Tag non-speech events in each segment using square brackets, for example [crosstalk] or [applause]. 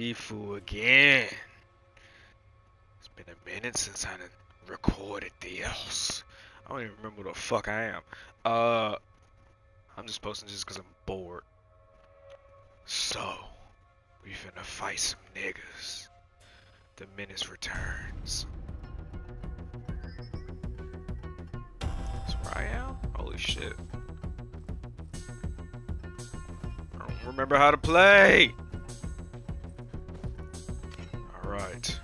Sifu again. It's been a minute since I recorded this. I don't even remember the fuck I am. Uh, I'm just posting just because I'm bored. So, we finna fight some niggas. The menace returns. That's where I am? Holy shit. I don't remember how to play! Alright.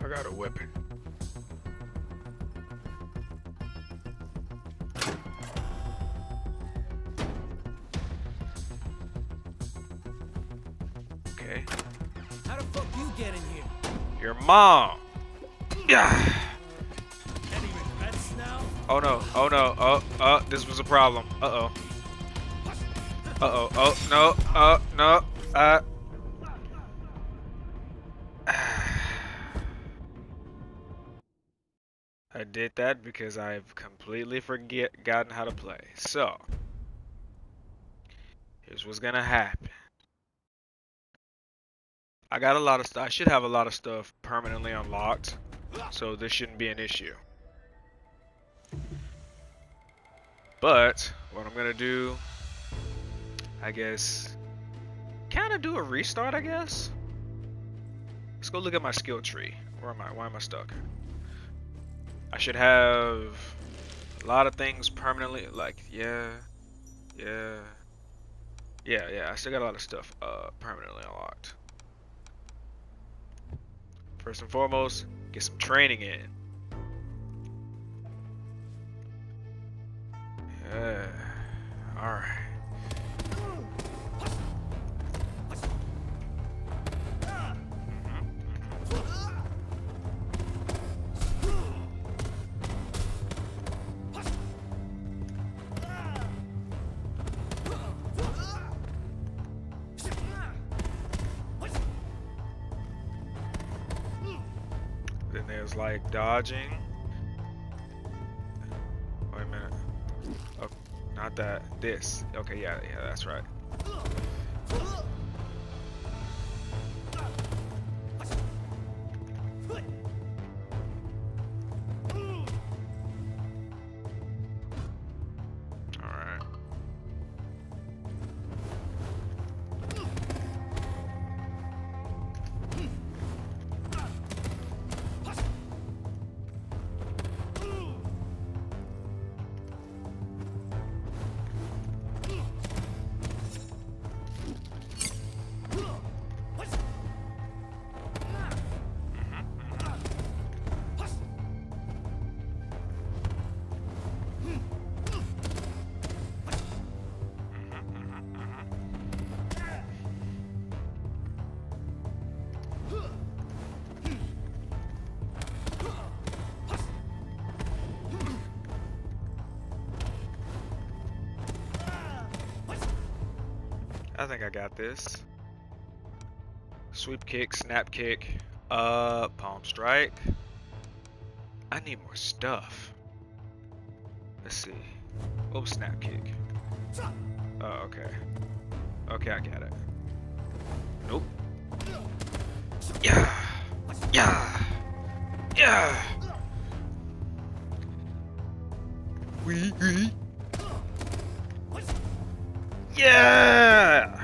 I got a weapon. Okay. How the fuck you get in here? Your mom! Yeah! Any regrets now? Oh no, oh no, oh, oh, this was a problem. Uh oh. Uh oh, oh, no, oh, no, uh. Did that because I've completely forget gotten how to play. So, here's what's gonna happen. I got a lot of stuff. I should have a lot of stuff permanently unlocked, so this shouldn't be an issue. But what I'm gonna do, I guess, kind of do a restart. I guess. Let's go look at my skill tree. Where am I? Why am I stuck? I should have a lot of things permanently. Like yeah, yeah, yeah, yeah. I still got a lot of stuff uh, permanently unlocked. First and foremost, get some training in. Yeah. Alright. Dodging. Wait a minute. Oh, not that. This. Okay, yeah, yeah, that's right. Think I got this. Sweep kick, snap kick, uh, palm strike. I need more stuff. Let's see. Oh, snap kick. Oh, okay. Okay, I got it. Nope. Yeah. Yeah. Yeah. Wee wee. Yeah.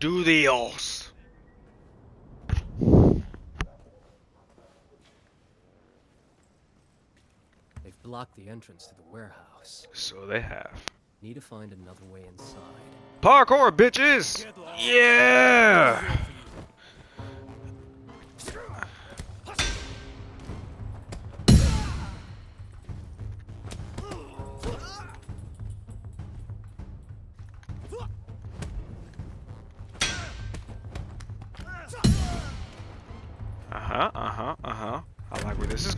Let's do this. They've blocked the entrance to the warehouse. So they have. Need to find another way inside. Parkour, bitches! Yeah!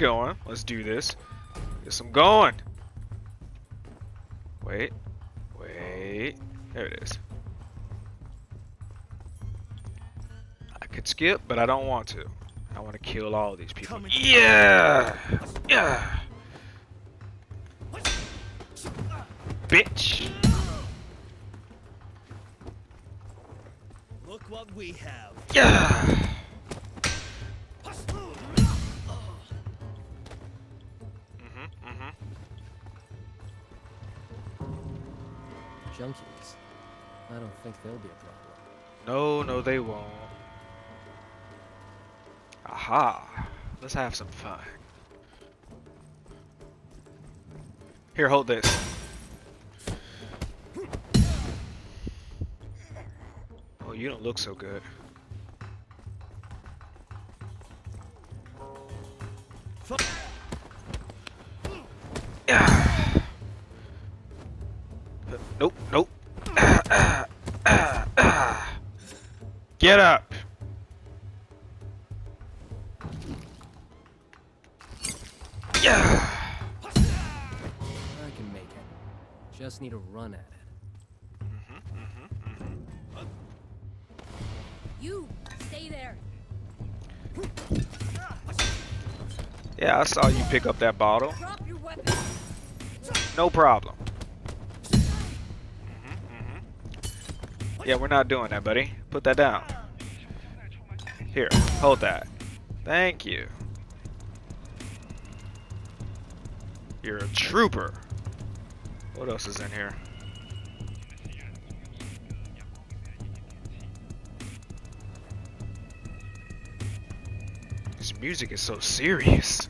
Going. Let's do this. Get some going. Wait. Wait. There it is. I could skip, but I don't want to. I want to kill all these people. Coming. Yeah! Yeah! Bitch! Look what we have. Yeah! Think they'll be a problem. No, no, they won't. Aha! Let's have some fun. Here, hold this. Oh, you don't look so good. Get up. Yeah. I can make it. Just need to run at it. Mm-hmm, mm-hmm, mm-hmm. You stay there. Yeah, I saw you pick up that bottle. Drop your weapon. No problem. Yeah, we're not doing that, buddy. Put that down. Here, hold that. Thank you. You're a trooper. What else is in here? This music is so serious.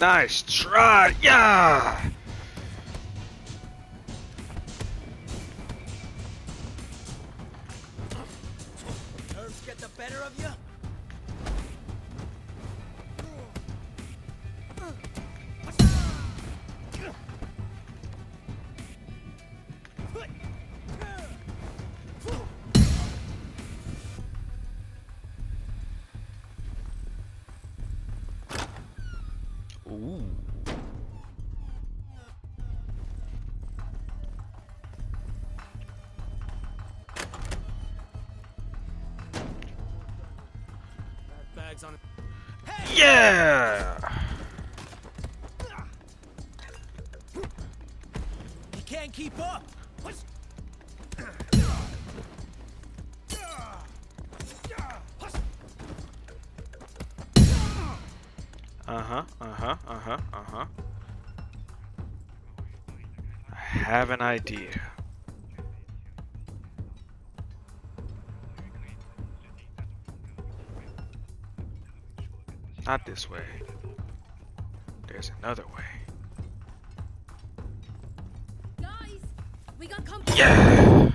Nice try. Yeah. Get the better of you? Yeah. He can't keep up! Uh huh. Uh huh. Uh huh. Uh huh. I have an idea. Not this way. There's another way. Guys, we got company. Yeah.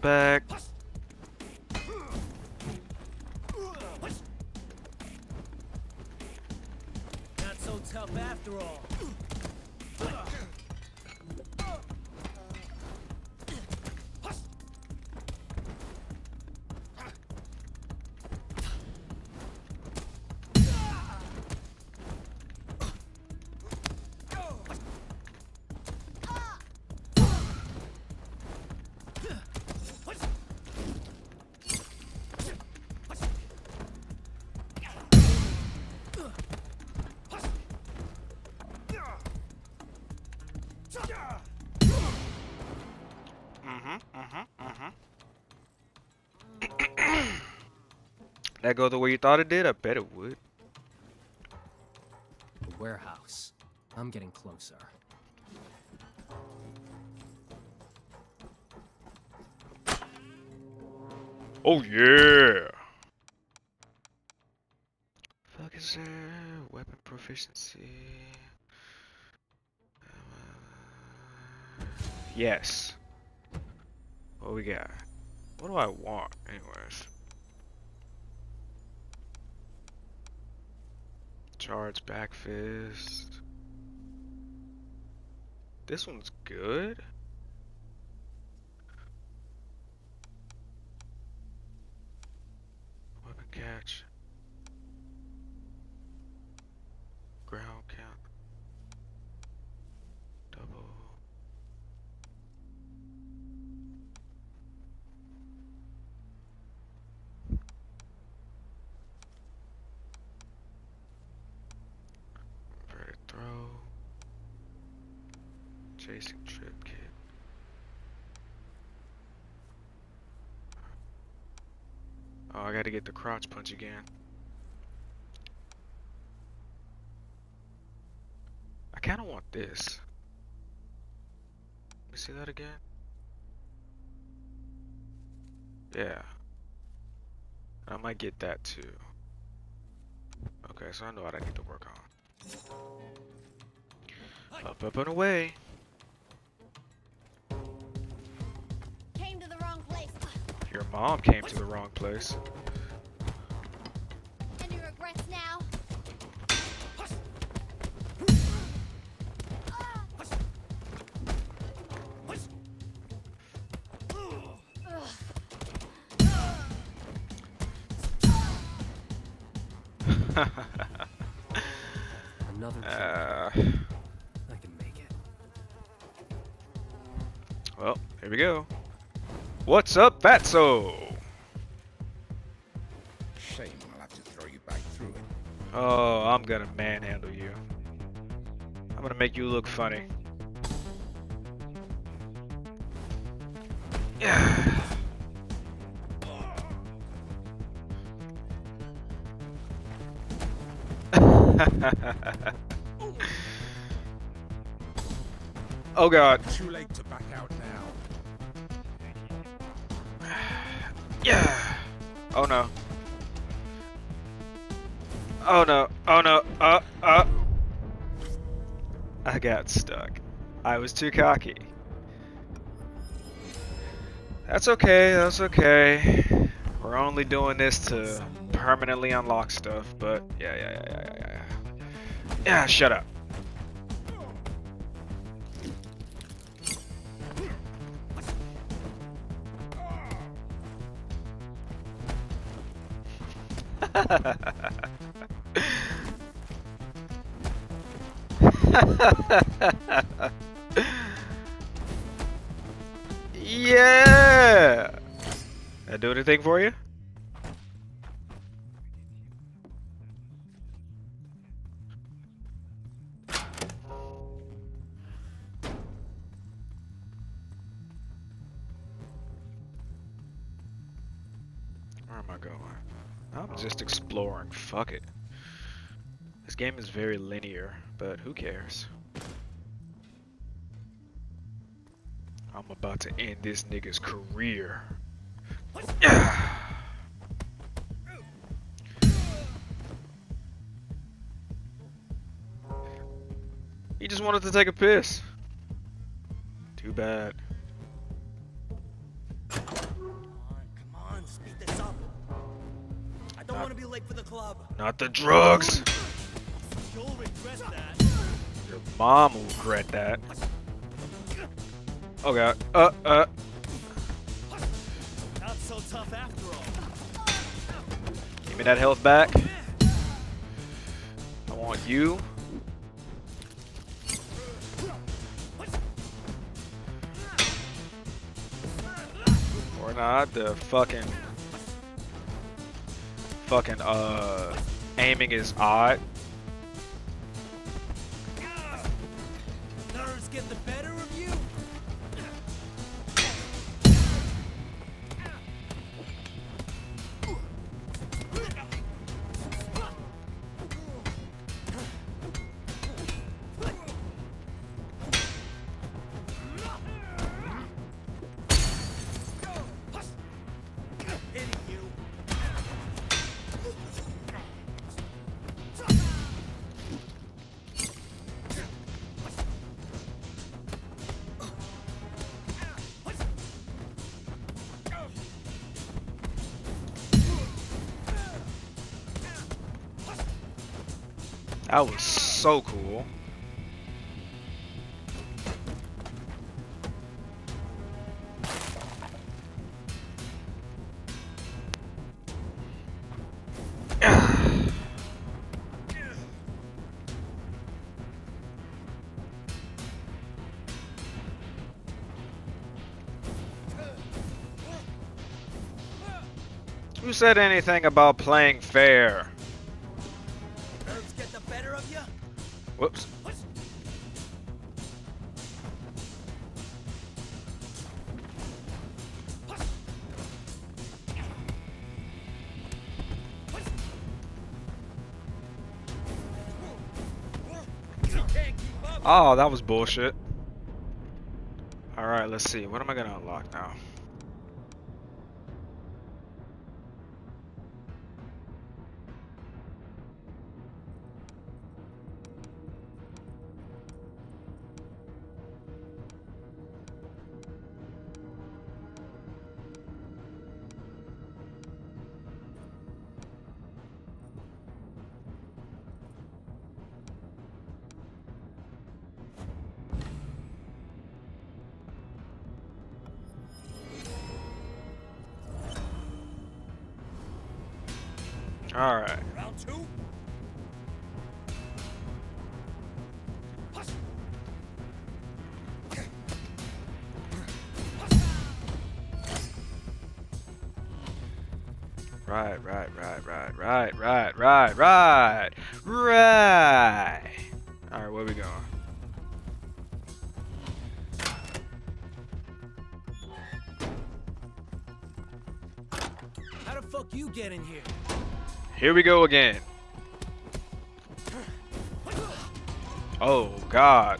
Back. That go the way you thought it did? I bet it would. The warehouse. I'm getting closer. Oh yeah! Fuck is there? Weapon proficiency. Uh, yes. What we got? What do I want, anyways? Charge back fist. This one's good. Gotta get the crotch punch again. I kinda want this. Let me see that again. Yeah. I might get that too. Okay, so I know what I need to work on. Up, up, and away. Came to the wrong place. Your mom came to the wrong place. Here we go. What's up, Fatso? Shame I'll have to throw you back through it. Oh, I'm gonna manhandle you. I'm gonna make you look funny. Yeah. [sighs] [laughs] oh god. Too late Yeah. [sighs] Oh no. Oh no. Oh no. Uh, uh. I got stuck. I was too cocky. That's okay. That's okay. We're only doing this to permanently unlock stuff, but yeah, yeah, yeah, yeah, yeah, yeah. Yeah, shut up. [laughs] yeah. That do anything for you? Fuck it. This game is very linear, but who cares? I'm about to end this nigga's career. [sighs] he just wanted to take a piss. Too bad. Don't Not- want to be late for the club. Not the drugs! You'll regret that. Your mom will regret that. Oh god. Uh, uh. Not so tough after all. Give me that health back. I want you. Or not, the fucking fucking uh aiming is odd. That was so cool. [sighs] Who said anything about playing fair? Get the better of you? Whoops. You can't keep up. Oh, that was bullshit. Alright, let's see. What am I gonna unlock now? Alright. Round two? Right, right, right, right, right, right, right, right, right. Here we go again. Oh, God.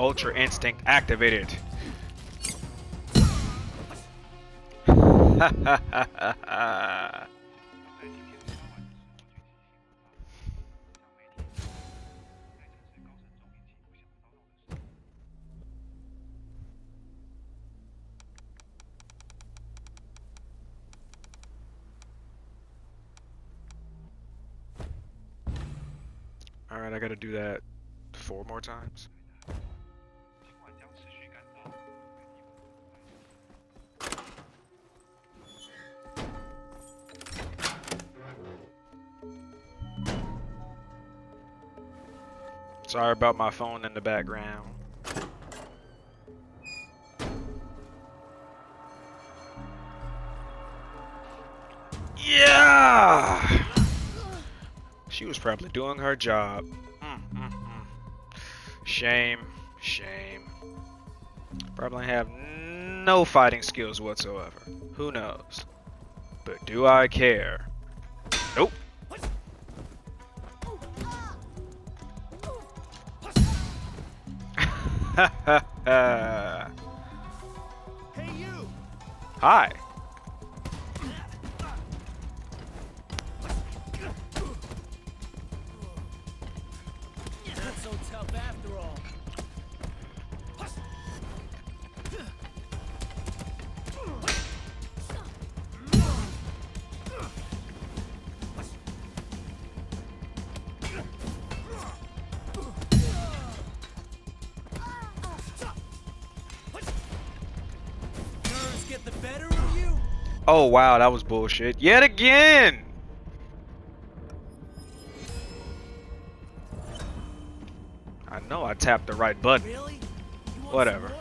Ultra Instinct activated. Alright, I gotta do that four more times. Sorry about my phone in the background. Yeah! She was probably doing her job. Mm, mm, mm. Shame, shame. Probably have no fighting skills whatsoever. Who knows? But do I care? [laughs] Hey, you! Hi. Get the better of you? Oh wow, that was bullshit. Yet again! I know I tapped the right button. Really? Whatever.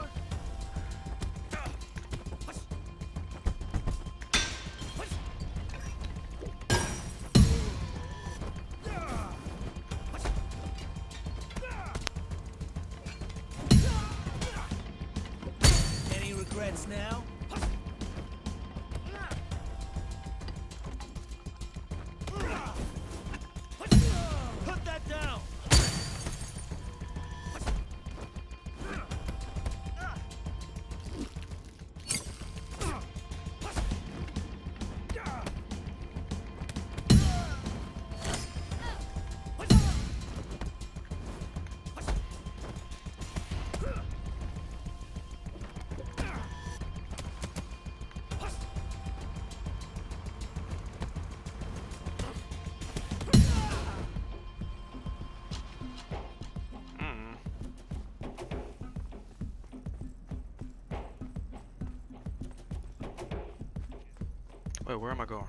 Wait, where am I going?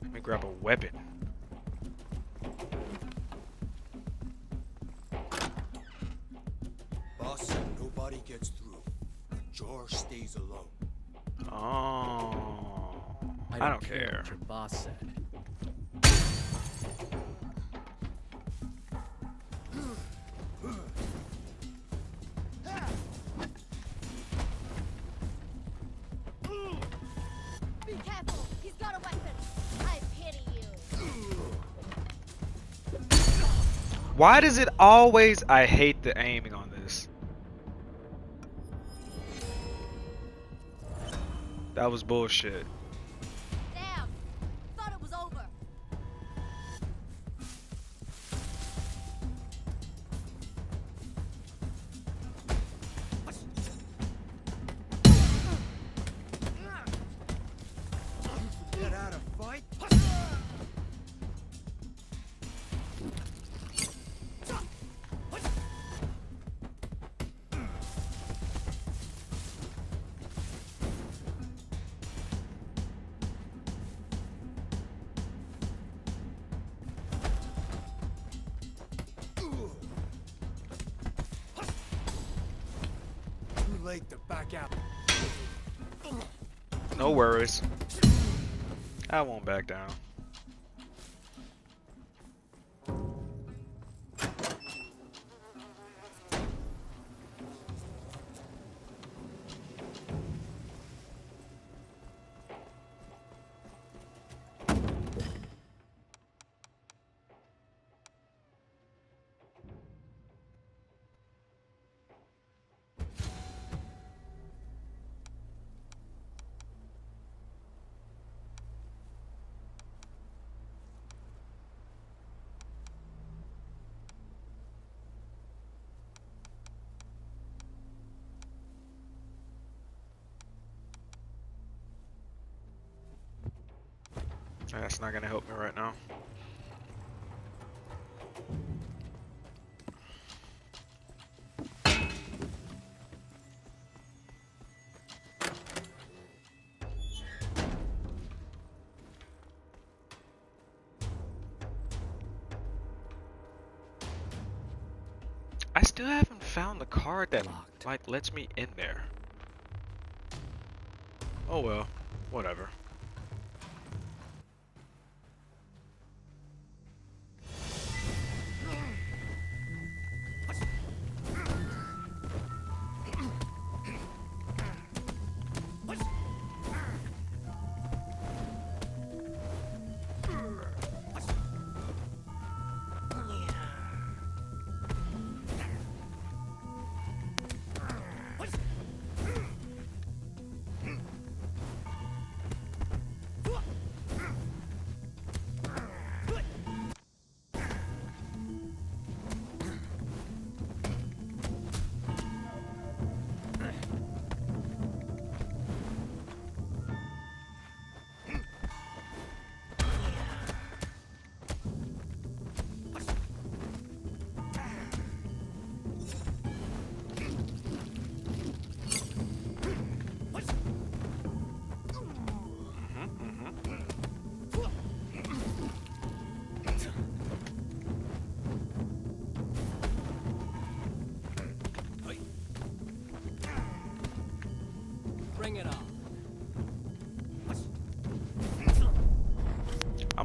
Let me grab a weapon. Why does it always... I hate the aiming on this. That was bullshit. Late to back out. No worries. I won't back down. That's not gonna help me right now. I still haven't found the card that Locked. like lets me in there. Oh well, whatever.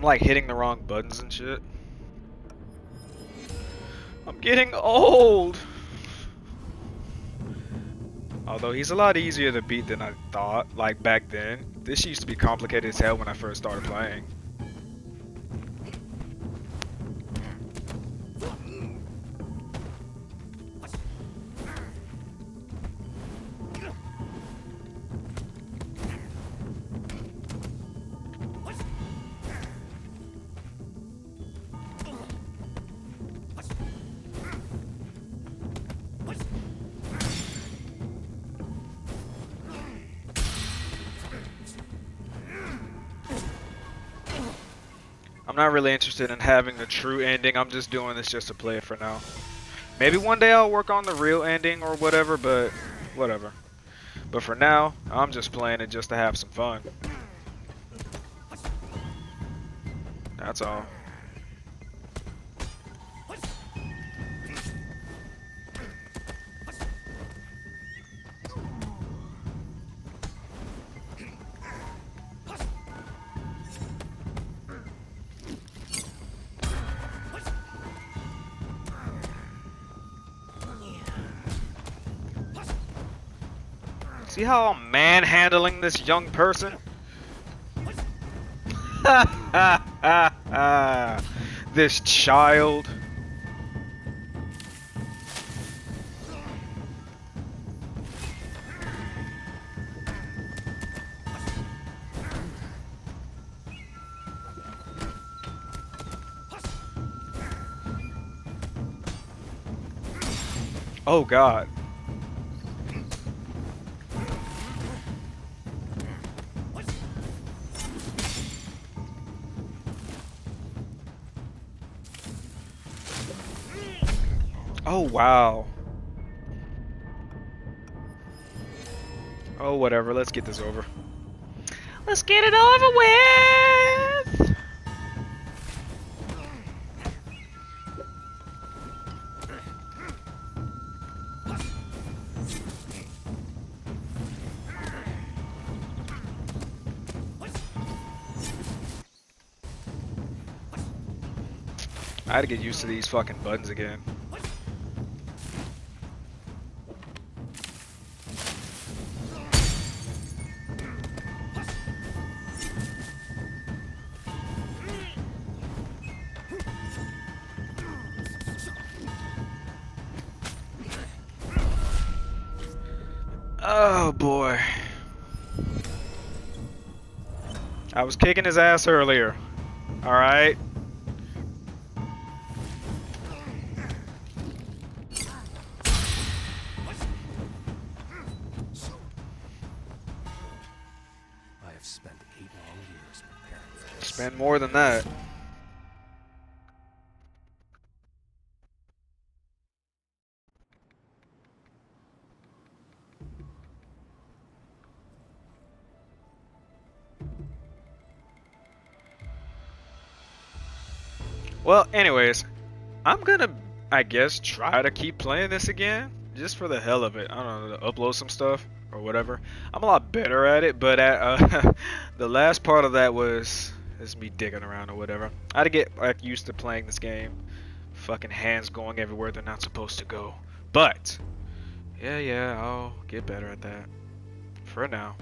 Like hitting the wrong buttons and shit. I'm getting old. Although he's a lot easier to beat than I thought, like back then. This used to be complicated as hell when I first started playing. Not really interested in having the true ending. I'm just doing this just to play it for now. Maybe one day I'll work on the real ending or whatever, but whatever. But for now, I'm just playing it just to have some fun. That's all. See how I'm manhandling this young person? [laughs] this child. Oh god. Oh, wow. Oh, whatever. Let's get this over. Let's get it over with! I had to get used to these fucking buttons again. Was kicking his ass earlier. Alright. I have spent eight long years preparing for this. Spend more than that. Well, anyways, I'm gonna, I guess, try to keep playing this again, just for the hell of it. I don't know, upload some stuff or whatever. I'm a lot better at it, but at, uh, [laughs] the last part of that was is me digging around or whatever. I had to get like used to playing this game. Fucking hands going everywhere they're not supposed to go. But yeah, yeah, I'll get better at that. For now.